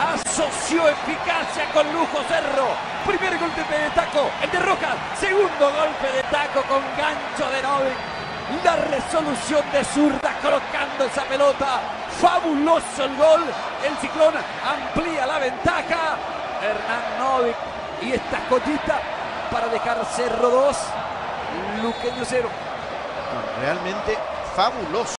Asoció eficacia con lujo Cerro. Primer golpe de taco, el de Rojas. Segundo golpe de taco con gancho de Novik. La resolución de zurda colocando esa pelota. Fabuloso el gol. El ciclón amplía la ventaja. Hernán Novik y esta joyita para dejar Cerro 2, Luqueño 0. Realmente fabuloso.